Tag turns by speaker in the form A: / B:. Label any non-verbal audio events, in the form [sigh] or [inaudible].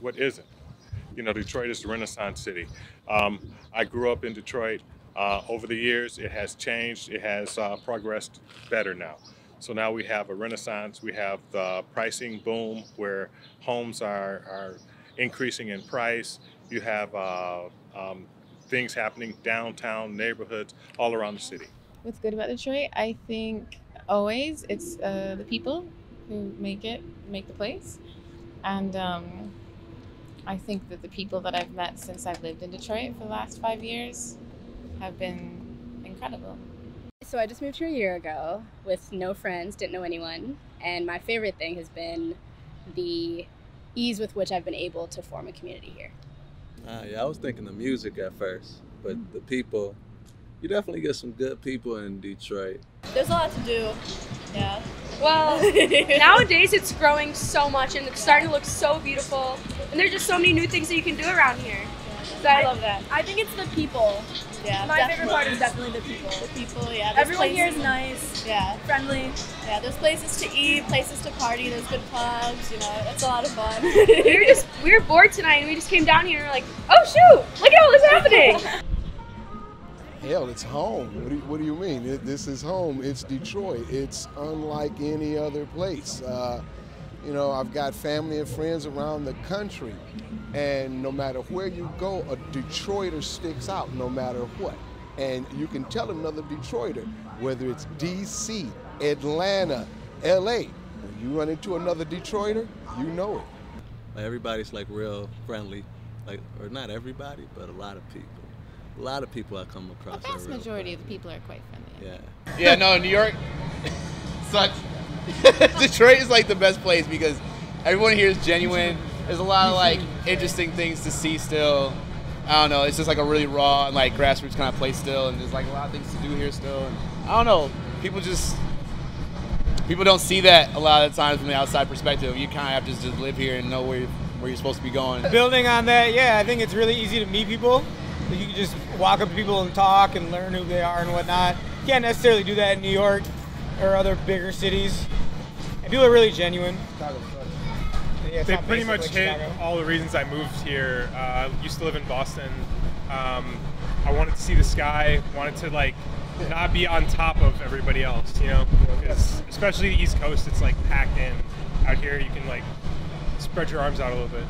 A: what isn't. You know, Detroit is the Renaissance city. Um, I grew up in Detroit. Uh, over the years, it has changed. It has uh, progressed better now. So now we have a renaissance. We have the pricing boom where homes are, are increasing in price. You have uh, um, things happening downtown neighborhoods all around the city.
B: What's good about Detroit? I think always it's uh, the people who make it, make the place. And um, I think that the people that I've met since I've lived in Detroit for the last five years have been incredible.
C: So I just moved here a year ago with no friends, didn't know anyone, and my favorite thing has been the ease with which I've been able to form a community here.
D: Uh, yeah, I was thinking the music at first, but the people, you definitely get some good people in Detroit.
E: There's a lot to do. Yeah.
F: Well, [laughs] nowadays it's growing so much and it's starting to look so beautiful. And there's just so many new things that you can do around here. So
E: I love that.
G: I think it's the people.
E: Yeah.
G: My
E: definitely.
G: favorite part is definitely the people.
E: the people. Yeah. There's
G: Everyone here is nice,
E: Yeah.
G: friendly.
E: Yeah. There's places to eat, places to party. There's good pubs. You know, it's a lot of fun.
F: we were just we were bored tonight and we just came down here and we're like, oh shoot, look at all this happening. [laughs]
H: Hell, it's home. What do you, what do you mean? It, this is home. It's Detroit. It's unlike any other place. Uh, you know, I've got family and friends around the country, and no matter where you go, a Detroiter sticks out no matter what. And you can tell another Detroiter, whether it's D.C., Atlanta, L.A., when you run into another Detroiter, you know it.
D: Like everybody's like real friendly, like or not everybody, but a lot of people. A lot of people I come
B: The
D: across. are
B: vast
D: real
B: majority of the people are quite friendly.
D: Yeah.
I: Yeah, no, New York [laughs] sucks. [laughs] Detroit is like the best place because everyone here is genuine. There's a lot of like interesting things to see still. I don't know. It's just like a really raw and like grassroots kind of place still, and there's like a lot of things to do here still. And I don't know. People just people don't see that a lot of the times from the outside perspective. You kind of have to just live here and know where you're, where you're supposed to be going.
J: Building on that, yeah, I think it's really easy to meet people. You can just walk up to people and talk and learn who they are and whatnot. You can't necessarily do that in New York or other bigger cities. And people are really genuine. Yeah,
K: they pretty much
J: like
K: hit
J: Chicago.
K: all the reasons I moved here. Uh, I used to live in Boston. Um, I wanted to see the sky. Wanted to like not be on top of everybody else. You know, especially the East Coast, it's like packed in. Out here, you can like spread your arms out a little bit.